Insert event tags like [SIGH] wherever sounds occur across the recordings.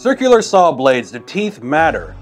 Circular saw blades, do teeth matter?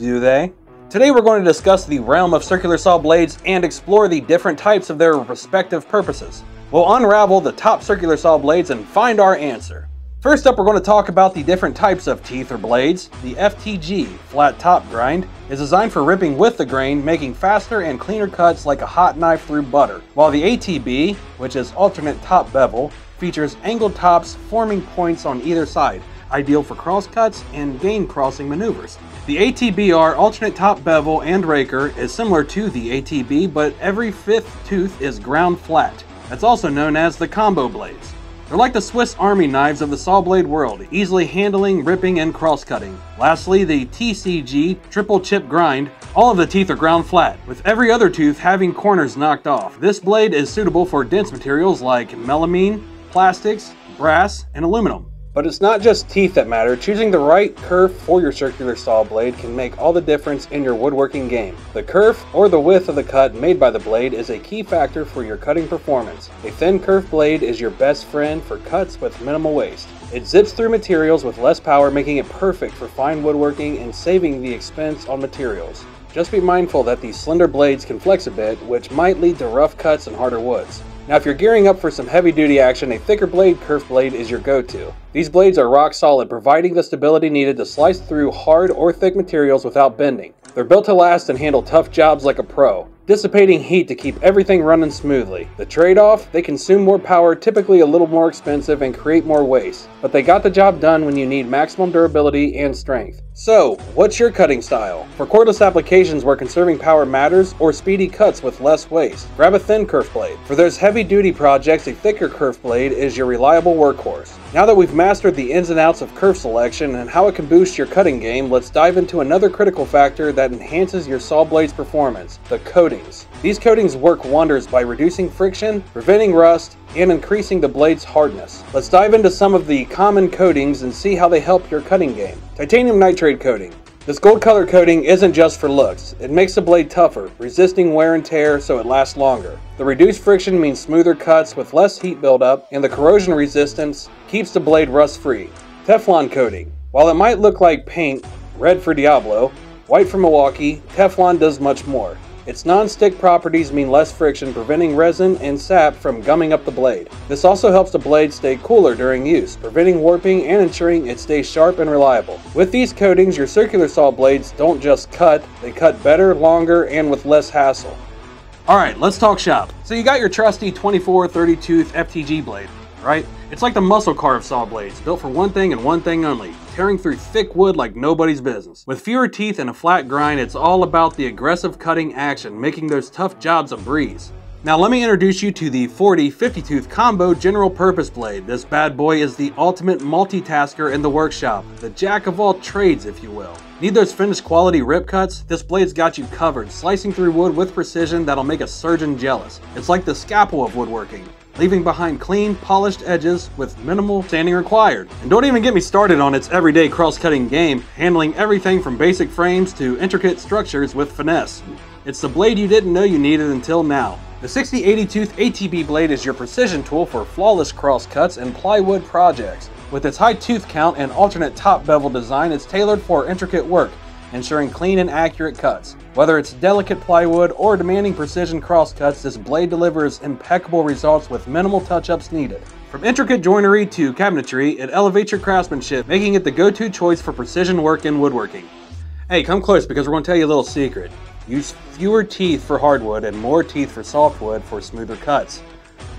Do they? Today we're going to discuss the realm of circular saw blades and explore the different types of their respective purposes. We'll unravel the top circular saw blades and find our answer. First up, we're going to talk about the different types of teeth or blades. The FTG, flat top grind, is designed for ripping with the grain, making faster and cleaner cuts like a hot knife through butter. While the ATB, which is alternate top bevel, features angled tops forming points on either side, ideal for cross cuts and gain crossing maneuvers. The ATBR alternate top bevel and raker is similar to the ATB, but every fifth tooth is ground flat. That's also known as the combo blades. They're like the Swiss Army knives of the saw blade world, easily handling, ripping, and cross-cutting. Lastly, the TCG triple chip grind. All of the teeth are ground flat, with every other tooth having corners knocked off. This blade is suitable for dense materials like melamine, plastics, brass, and aluminum. But it's not just teeth that matter. Choosing the right kerf for your circular saw blade can make all the difference in your woodworking game. The kerf, or the width of the cut made by the blade, is a key factor for your cutting performance. A thin kerf blade is your best friend for cuts with minimal waste. It zips through materials with less power, making it perfect for fine woodworking and saving the expense on materials. Just be mindful that these slender blades can flex a bit, which might lead to rough cuts and harder woods. Now if you're gearing up for some heavy duty action, a thicker blade kerf blade is your go-to. These blades are rock solid, providing the stability needed to slice through hard or thick materials without bending. They're built to last and handle tough jobs like a pro dissipating heat to keep everything running smoothly. The trade-off, they consume more power, typically a little more expensive, and create more waste. But they got the job done when you need maximum durability and strength. So, what's your cutting style? For cordless applications where conserving power matters, or speedy cuts with less waste, grab a thin kerf blade. For those heavy-duty projects, a thicker kerf blade is your reliable workhorse. Now that we've mastered the ins and outs of kerf selection and how it can boost your cutting game, let's dive into another critical factor that enhances your saw blade's performance, the coating coatings. These coatings work wonders by reducing friction, preventing rust, and increasing the blade's hardness. Let's dive into some of the common coatings and see how they help your cutting game. Titanium nitride coating. This gold color coating isn't just for looks. It makes the blade tougher, resisting wear and tear so it lasts longer. The reduced friction means smoother cuts with less heat buildup, and the corrosion resistance keeps the blade rust free. Teflon coating. While it might look like paint, red for Diablo, white for Milwaukee, Teflon does much more. Its non-stick properties mean less friction, preventing resin and sap from gumming up the blade. This also helps the blade stay cooler during use, preventing warping and ensuring it stays sharp and reliable. With these coatings, your circular saw blades don't just cut, they cut better, longer, and with less hassle. Alright, let's talk shop. So you got your trusty 24 30 tooth FTG blade, right? It's like the muscle car of saw blades, built for one thing and one thing only, tearing through thick wood like nobody's business. With fewer teeth and a flat grind, it's all about the aggressive cutting action, making those tough jobs a breeze. Now let me introduce you to the 40 50 tooth combo general purpose blade. This bad boy is the ultimate multitasker in the workshop, the jack of all trades if you will. Need those finished quality rip cuts? This blade's got you covered, slicing through wood with precision that'll make a surgeon jealous. It's like the scalpel of woodworking leaving behind clean, polished edges with minimal sanding required. And don't even get me started on its everyday cross-cutting game, handling everything from basic frames to intricate structures with finesse. It's the blade you didn't know you needed until now. The 6080 tooth ATB blade is your precision tool for flawless cross cuts and plywood projects. With its high tooth count and alternate top bevel design, it's tailored for intricate work, ensuring clean and accurate cuts. Whether it's delicate plywood or demanding precision crosscuts, this blade delivers impeccable results with minimal touch-ups needed. From intricate joinery to cabinetry, it elevates your craftsmanship, making it the go-to choice for precision work in woodworking. Hey, come close because we're going to tell you a little secret. Use fewer teeth for hardwood and more teeth for softwood for smoother cuts.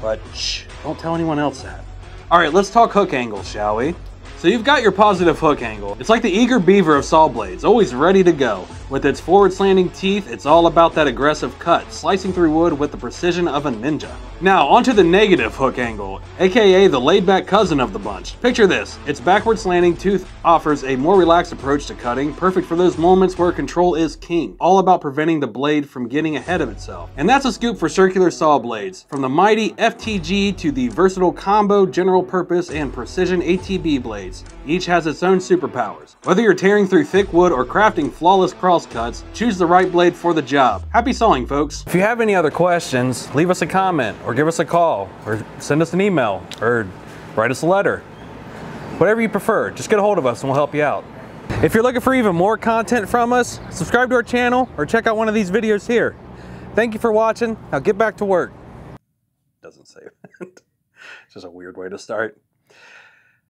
But shh, don't tell anyone else that. Alright, let's talk hook angles, shall we? So you've got your positive hook angle. It's like the eager beaver of saw blades, always ready to go. With its forward slanting teeth, it's all about that aggressive cut, slicing through wood with the precision of a ninja. Now, onto the negative hook angle, aka the laid-back cousin of the bunch. Picture this, its backward slanting tooth offers a more relaxed approach to cutting, perfect for those moments where control is king, all about preventing the blade from getting ahead of itself. And that's a scoop for circular saw blades, from the mighty FTG to the versatile combo, general purpose, and precision ATB blades. Each has its own superpowers. Whether you're tearing through thick wood or crafting flawless crosscuts, choose the right blade for the job. Happy sawing, folks. If you have any other questions, leave us a comment or give us a call or send us an email or write us a letter. Whatever you prefer, just get a hold of us and we'll help you out. If you're looking for even more content from us, subscribe to our channel or check out one of these videos here. Thank you for watching. Now get back to work. Doesn't say [LAUGHS] that. just a weird way to start.